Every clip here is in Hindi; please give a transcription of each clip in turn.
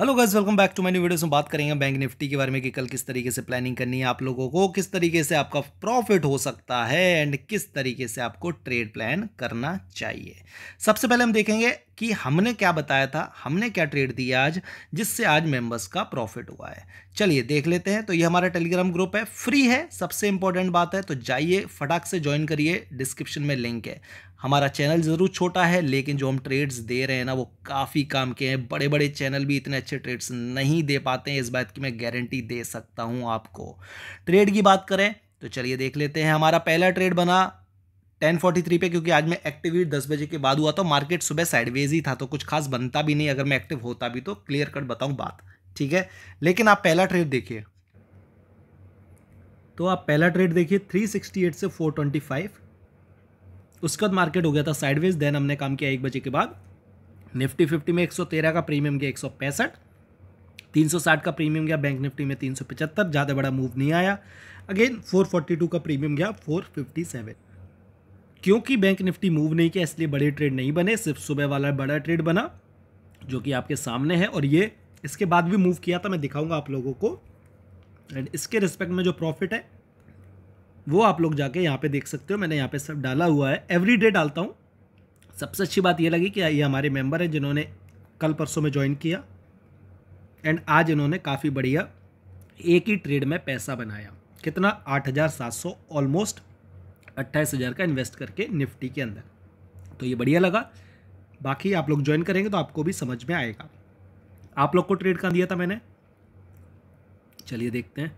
Hello guys welcome back to my new videos में बात करेंगे बैंक निफ्टी के बारे में कि कल किस तरीके से प्लानिंग करनी है आप लोगों को, किस तरीके से आपका प्रॉफिट हो सकता है एंड किस तरीके से आपको ट्रेड प्लान करना चाहिए। सबसे पहले हम देखेंगे कि हमने क्या बताया था, हमने क्या ट्रेड दिया आज, जिससे आज मेंबर्स का प्रॉफिट हुआ है। चलिए देख लेते हैं तो ये हमारा टेलीग्राम ग्रुप है फ्री है, सबसे इंपॉर्टेंट बात है तो जाइए, फटाक से ज्वाइन करिए डिस्क्रिप्शन में लिंक है। हमारा चैनल ज़रूर छोटा है, लेकिन जो हम ट्रेड्स दे रहे हैं ना, वो काफ़ी काम के हैं बड़े बड़े चैनल भी इतने अच्छे ट्रेड्स नहीं दे पाते हैं, इस बात की मैं गारंटी दे सकता हूँ आपको। ट्रेड की बात करें तो चलिए देख लेते हैं, हमारा पहला ट्रेड बना टेन फोर्टी थ्री पे, क्योंकि आज मैं एक्टिव ही दस बजे के बाद हुआ तो मार्केट सुबह साइडवेज ही था तो कुछ खास बनता भी नहीं, अगर मैं एक्टिव होता भी तो क्लियर कट बताऊँ बात, ठीक है? लेकिन आप पहला ट्रेड देखिए। तो आप पहला ट्रेड देखिए 368 से 425 उसके बाद मार्केट हो गया था साइडवेज देन हमने काम किया एक बजे के बाद। निफ्टी फिफ्टी में 113 का प्रीमियम गया एक सौ पैंसठ। तीन सौ साठ का प्रीमियम गया बैंक निफ्टी में तीन सौ पचहत्तर, ज़्यादा बड़ा मूव नहीं आया। अगेन फोर फोर्टी टू का प्रीमियम गया फोर फिफ्टी सेवन क्योंकि बैंक निफ्टी मूव नहीं किया, इसलिए बड़े ट्रेड नहीं बने, सिर्फ़ सुबह वाला बड़ा ट्रेड बना, जो कि आपके सामने है, और ये इसके बाद भी मूव किया था, मैं दिखाऊँगा आप लोगों को। एंड इसके रिस्पेक्ट में जो प्रॉफिट है, वो आप लोग जाके यहाँ पे देख सकते हो, मैंने यहाँ पे सब डाला हुआ है। एवरी डे डालता हूँ। सबसे अच्छी बात ये लगी कि ये हमारे मेंबर हैं, जिन्होंने कल परसों में ज्वाइन किया एंड आज इन्होंने काफ़ी बढ़िया एक ही ट्रेड में पैसा बनाया। कितना? आठ हज़ार सात सौ ऑलमोस्ट अट्ठाईस हज़ार का इन्वेस्ट करके निफ्टी के अंदर। तो ये बढ़िया लगा। बाकी आप लोग ज्वाइन करेंगे तो आपको भी समझ में आएगा। आप लोग को ट्रेड कहाँ दिया था मैंने? चलिए देखते हैं।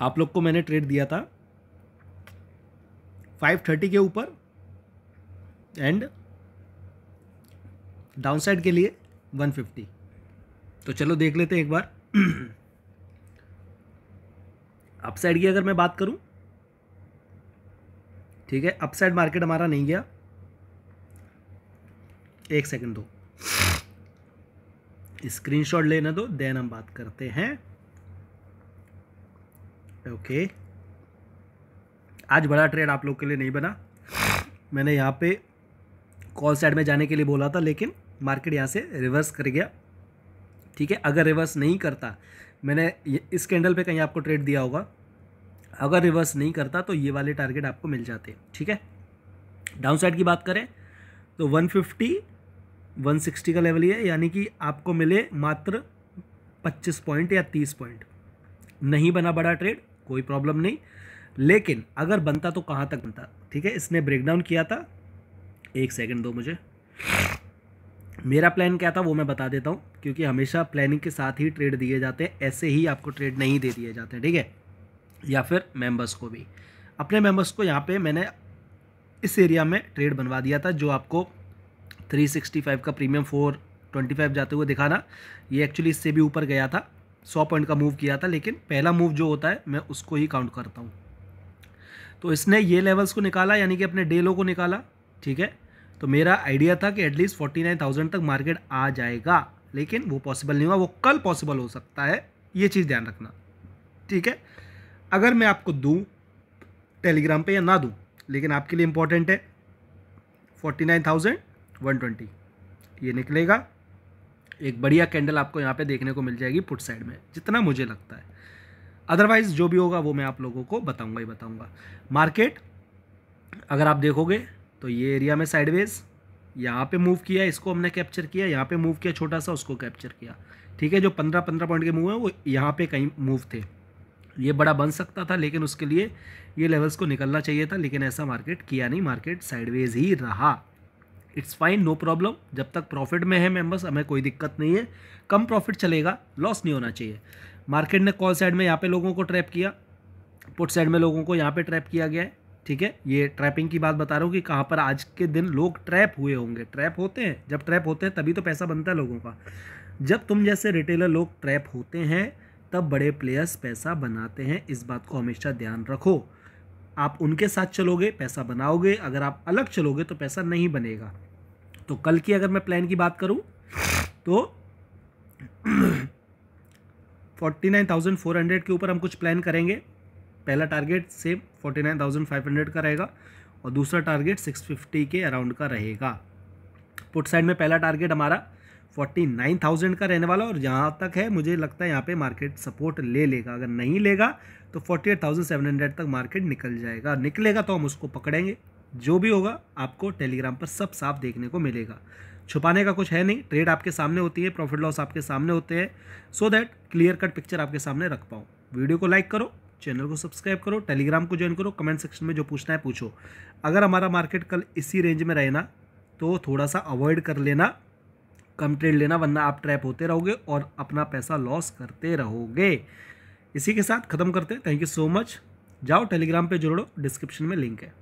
आप लोग को मैंने ट्रेड दिया था फाइव थर्टी के ऊपर एंड डाउन साइड के लिए वन फिफ्टी तो चलो देख लेते हैं एक बार। अप साइड की अगर मैं बात करूँ ठीक है? अपसाइड मार्केट हमारा नहीं गया। एक सेकंड दो। स्क्रीनशॉट लेने दो देन हम बात करते हैं। ओके आज बड़ा ट्रेड आप लोग के लिए नहीं बना। मैंने यहाँ पे कॉल साइड में जाने के लिए बोला था, लेकिन मार्केट यहाँ से रिवर्स कर गया। ठीक है? अगर रिवर्स नहीं करता, मैंने इस कैंडल पे कहीं आपको ट्रेड दिया होगा। अगर रिवर्स नहीं करता तो ये वाले टारगेट आपको मिल जाते ठीक है? डाउन साइड की बात करें तो 150 160 का लेवल ये यानी कि आपको मिले मात्र 25 पॉइंट या 30 पॉइंट नहीं बना बड़ा ट्रेड कोई प्रॉब्लम नहीं। लेकिन अगर बनता तो कहाँ तक बनता, ठीक है? इसने ब्रेकडाउन किया था। एक सेकंड दो मुझे। मेरा प्लान क्या था, वो मैं बता देता हूँ, क्योंकि हमेशा प्लानिंग के साथ ही ट्रेड दिए जाते हैं, ऐसे ही आपको ट्रेड नहीं दे दिए जाते हैं, ठीक है? या फिर मेंबर्स को भी। अपने मेंबर्स को यहाँ पे मैंने इस एरिया में ट्रेड बनवा दिया था, जो आपको 365 का प्रीमियम 425 जाते हुए दिखाना। ये एक्चुअली इससे भी ऊपर गया था 100 पॉइंट का मूव किया था, लेकिन पहला मूव जो होता है, मैं उसको ही काउंट करता हूँ। तो इसने ये लेवल्स को निकाला, यानी कि अपने डेलो को निकाला, ठीक है? तो मेरा आइडिया था कि at least forty nine thousand तक मार्केट आ जाएगा, लेकिन वो पॉसिबल नहीं हुआ, वो कल पॉसिबल हो सकता है, ये चीज़ ध्यान रखना, ठीक है? अगर मैं आपको दूँ टेलीग्राम पे या ना दूँ, लेकिन आपके लिए इम्पोर्टेंट है forty nine thousand one twenty ये निकलेगा। एक बढ़िया कैंडल आपको यहाँ पे देखने को मिल जाएगी पुट साइड में, जितना मुझे लगता है। अदरवाइज़ जो भी होगा वो मैं आप लोगों को बताऊँगा ही बताऊँगा। मार्केट अगर आप देखोगे तो ये एरिया में साइडवेज यहाँ पे मूव किया, इसको हमने कैप्चर किया, यहाँ पे मूव किया छोटा सा, उसको कैप्चर किया। ठीक है, जो पंद्रह पंद्रह पॉइंट के मूव हैं, वो यहाँ पे कहीं मूव थे। ये बड़ा बन सकता था, लेकिन उसके लिए ये लेवल्स को निकलना चाहिए था, लेकिन ऐसा मार्केट किया नहीं मार्केट साइडवेज ही रहा। इट्स फाइन नो प्रॉब्लम जब तक प्रॉफिट में है मेंबर्स हमें कोई दिक्कत नहीं है। कम प्रॉफिट चलेगा लॉस नहीं होना चाहिए। मार्केट ने कॉल साइड में यहाँ पे लोगों को ट्रैप किया। पुट साइड में लोगों को यहाँ पे ट्रैप किया गया है। ठीक है? ये ट्रैपिंग की बात बता रहा हूँ कि कहाँ पर आज के दिन लोग ट्रैप हुए होंगे। ट्रैप होते हैं। जब ट्रैप होते हैं, तभी तो पैसा बनता है लोगों का। जब तुम जैसे रिटेलर लोग ट्रैप होते हैं तब बड़े प्लेयर्स पैसा बनाते हैं। इस बात को हमेशा ध्यान रखो। आप उनके साथ चलोगे, पैसा बनाओगे। अगर आप अलग चलोगे तो पैसा नहीं बनेगा। तो कल की अगर मैं प्लान की बात करूँ तो forty nine thousand four hundred के ऊपर हम कुछ प्लान करेंगे। पहला target same forty nine thousand five hundred का रहेगा और दूसरा टारगेट सिक्स फिफ्टी के अराउंड का रहेगा। पुट साइड में पहला टारगेट हमारा फोर्टी नाइन थाउज़ेंड का रहने वाला और जहाँ तक है, मुझे लगता है यहाँ पे मार्केट सपोर्ट ले लेगा। अगर नहीं लेगा तो forty eight thousand seven hundred तक मार्केट निकल जाएगा। निकलेगा तो हम उसको पकड़ेंगे। जो भी होगा, आपको टेलीग्राम पर सब साफ़ देखने को मिलेगा। छुपाने का कुछ है नहीं। ट्रेड आपके सामने होती है प्रॉफिट लॉस आपके सामने होते हैं। So that clear cut picture आपके सामने रख पाऊँ। वीडियो को लाइक करो चैनल को सब्सक्राइब करो टेलीग्राम को ज्वाइन करो कमेंट सेक्शन में जो पूछना है पूछो। अगर हमारा मार्केट कल इसी रेंज में रहे ना तो थोड़ा सा अवॉइड कर लेना। कम ट्रेड लेना, वरना आप ट्रैप होते रहोगे और अपना पैसा लॉस करते रहोगे। इसी के साथ ख़त्म करते हैं। थैंक यू सो मच जाओ टेलीग्राम पे जुड़ो डिस्क्रिप्शन में लिंक है।